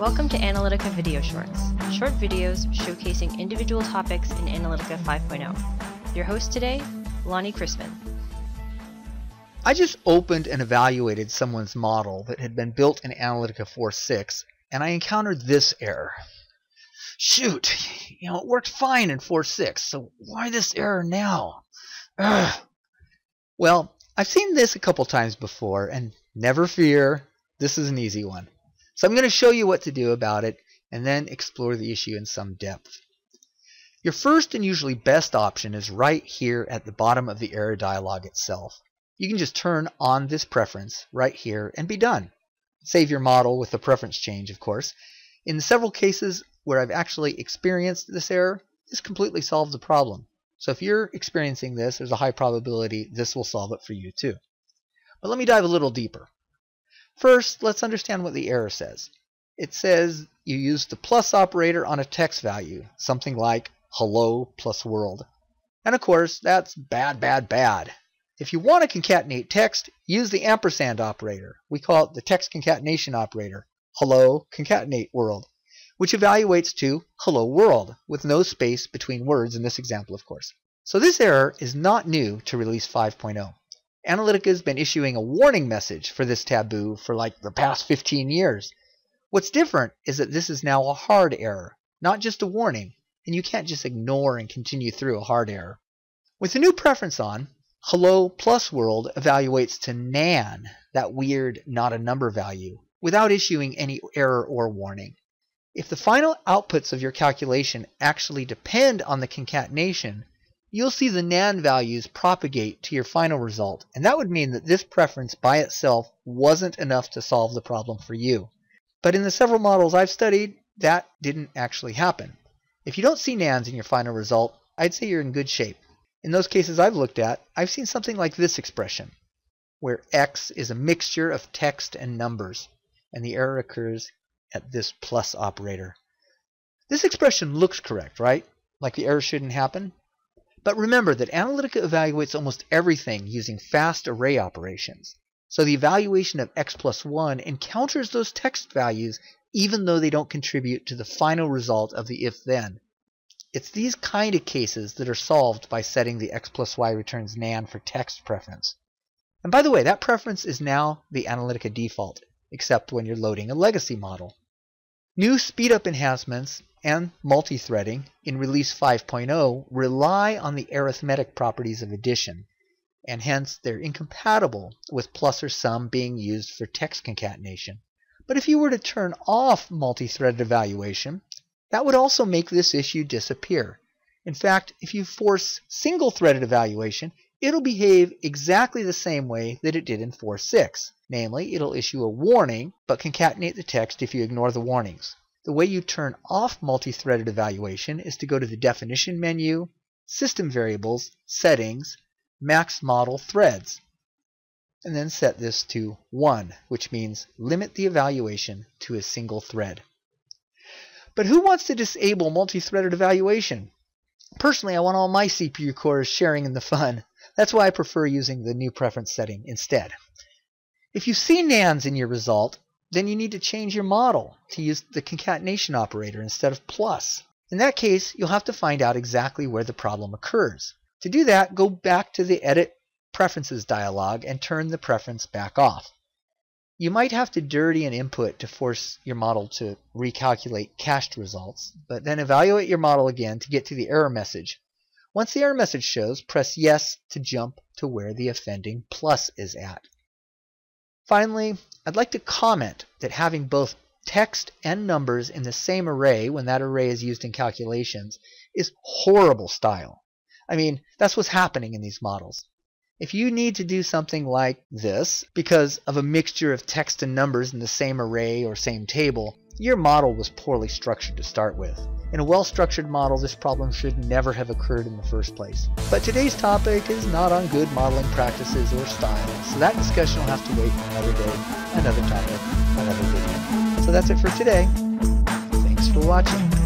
Welcome to Analytica Video Shorts, short videos showcasing individual topics in Analytica 5.0. Your host today, Lonnie Chrisman. I just opened and evaluated someone's model that had been built in Analytica 4.6 and I encountered this error. Shoot, you know, it worked fine in 4.6, so why this error now? Ugh. Well, I've seen this a couple times before, and never fear, this is an easy one. So I'm going to show you what to do about it and then explore the issue in some depth. Your first and usually best option is right here at the bottom of the error dialog itself. You can just turn on this preference right here and be done. Save your model with the preference change, of course. In several cases where I've actually experienced this error, this completely solves the problem. So if you're experiencing this, there's a high probability this will solve it for you too. But let me dive a little deeper. First, let's understand what the error says. It says you use the plus operator on a text value, something like hello plus world. And of course, that's bad, bad, bad. If you want to concatenate text, use the ampersand operator. We call it the text concatenation operator, hello concatenate world, which evaluates to hello world, with no space between words in this example, of course. So this error is not new to release 5.0. Analytica has been issuing a warning message for this taboo for like the past 15 years. What's different is that this is now a hard error, not just a warning, and you can't just ignore and continue through a hard error. With the new preference on, hello plus world evaluates to nan, that weird not a number value, without issuing any error or warning. If the final outputs of your calculation actually depend on the concatenation, you'll see the nan values propagate to your final result, and that would mean that this preference by itself wasn't enough to solve the problem for you. But in the several models I've studied, that didn't actually happen. If you don't see nans in your final result, I'd say you're in good shape. In those cases I've looked at, I've seen something like this expression, where x is a mixture of text and numbers, and the error occurs at this plus operator. This expression looks correct, right? Like the error shouldn't happen? But remember that Analytica evaluates almost everything using fast array operations. So the evaluation of x plus 1 encounters those text values even though they don't contribute to the final result of the if-then. It's these kind of cases that are solved by setting the x plus y returns nan for text preference. And by the way, that preference is now the Analytica default, except when you're loading a legacy model. New speed-up enhancements and multi-threading in Release 5.0 rely on the arithmetic properties of addition, and hence they're incompatible with plus or sum being used for text concatenation. But if you were to turn off multi-threaded evaluation, that would also make this issue disappear. In fact, if you force single-threaded evaluation, it'll behave exactly the same way that it did in 4.6. Namely, it'll issue a warning, but concatenate the text if you ignore the warnings. The way you turn off multi-threaded evaluation is to go to the Definition menu, System Variables, Settings, Max Model Threads, and then set this to 1, which means limit the evaluation to a single thread. But who wants to disable multi-threaded evaluation? Personally, I want all my CPU cores sharing in the fun. That's why I prefer using the new preference setting instead. If you see nans in your result, then you need to change your model to use the concatenation operator instead of plus. In that case, you'll have to find out exactly where the problem occurs. To do that, go back to the Edit Preferences dialog and turn the preference back off. You might have to dirty an input to force your model to recalculate cached results, but then evaluate your model again to get to the error message. Once the error message shows, press yes to jump to where the offending plus is at. Finally, I'd like to comment that having both text and numbers in the same array when that array is used in calculations is horrible style. I mean, that's what's happening in these models. If you need to do something like this because of a mixture of text and numbers in the same array or same table, your model was poorly structured to start with. In a well-structured model, this problem should never have occurred in the first place. But today's topic is not on good modeling practices or style, so that discussion will have to wait another day, another topic, another video. So that's it for today. Thanks for watching.